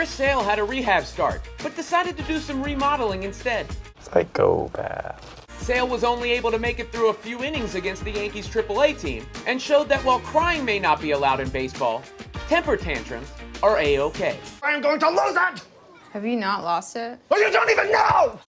Chris Sale had a rehab start, but decided to do some remodeling instead. Psychopath. Sale was only able to make it through a few innings against the Yankees AAA team and showed that while crying may not be allowed in baseball, temper tantrums are a-okay. I am going to lose it! Have you not lost it? Well, you don't even know!